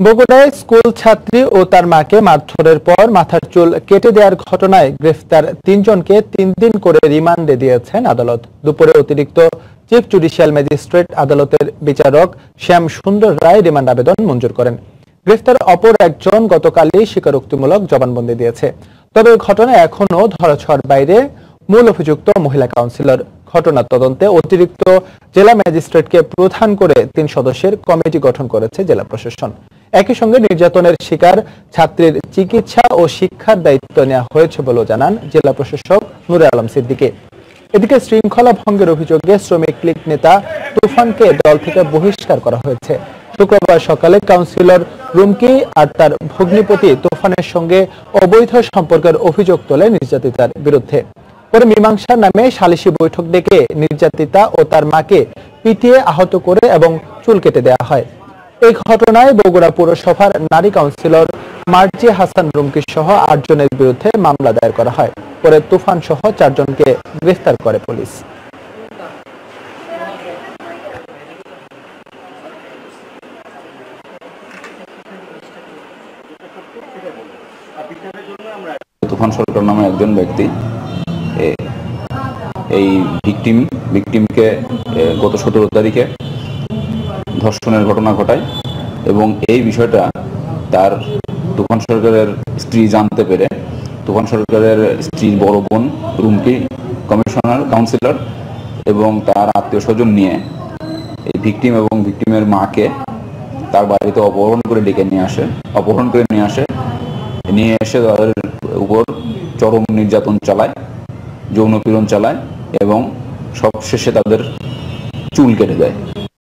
বগুড়ায় স্কুল ছাত্রী ও তার মাকে মারধরের পর মাথার চুল কেটে দেওয়ার ঘটনায় গ্রেফতার তিনজনকে তিন দিন করে রিমান্ডে দিয়েছেন আদালত। দুপুরে অতিরিক্ত চিফ জুডিশিয়াল ম্যাজিস্ট্রেট আদালতের বিচারক শ্যাম সুন্দর রায় রিমান্ড আবেদন মঞ্জুর করেন। গ্রেফতার অপর একজন গতকালই স্বীকারোক্তিমূলক জবানবন্দি দিয়েছে। তবে ঘটনায় এখনও ধরাছোঁয়ার বাইরে, মূল অভিযুক্ত মহিলা কাউন্সিলর। ঘটনার তদন্তে অতিরিক্ত জেলা ম্যাজিস্ট্রেটকে প্রধান করে তিন সদস্যের কমিটি গঠন করেছে জেলা প্রশাসন। একই সঙ্গে নির্যাতনের শিকার ছাত্রীর চিকিৎসা ও শিক্ষার দায়িত্ব নেওয়া হয়েছে বলেও জানান জেলা প্রশাসক নুরে আলম সিদ্দিকী। এদিকে শৃঙ্খলা ভঙ্গের অভিযোগে শ্রমিক লীগ নেতা তুফানকে দল থেকে বহিষ্কার করা হয়েছে। শুক্রবার সকালে কাউন্সিলর রুমকি আর তার ভগ্নিপতি তুফানের সঙ্গে অবৈধ সম্পর্কের অভিযোগ তোলে নির্যাতিতার বিরুদ্ধে। পরে মীমাংসার নামে সালিশি বৈঠক ডেকে নির্যাতিতা ও তার মাকে পিটিয়ে আহত করে এবং চুল কেটে দেওয়া হয়। এই ঘটনায় বগুড়া পুরসভার নারী কাউন্সিলর মার্জি হাসান রুমকি সহ আটজনের বিরুদ্ধে মামলা দায়ের করা হয়। পরে তুফান সহ চারজনকে গ্রেফতার করে পুলিশ। তুফান সরকার নামে একজন ব্যক্তি এই ভিকটিম, ভিকটিমকে গত সতেরো তারিখে ধর্ষণের ঘটনা ঘটায় এবং এই বিষয়টা তার তুফান সরকারের স্ত্রী জানতে পেরে, তুফান সরকারের স্ত্রীর বড় বোন, রুমকি কমিশনার কাউন্সিলর এবং তার আত্মীয় স্বজন নিয়ে এই ভিকটিম এবং ভিকটিমের মাকে তার বাড়িতে অপহরণ করে ডেকে নিয়ে আসে, অপহরণ করে নিয়ে আসে। নিয়ে এসে তাদের উপর চরম নির্যাতন চালায়, যৌন পীড়ন চালায় এবং সবশেষে তাদের চুল কেটে দেয়।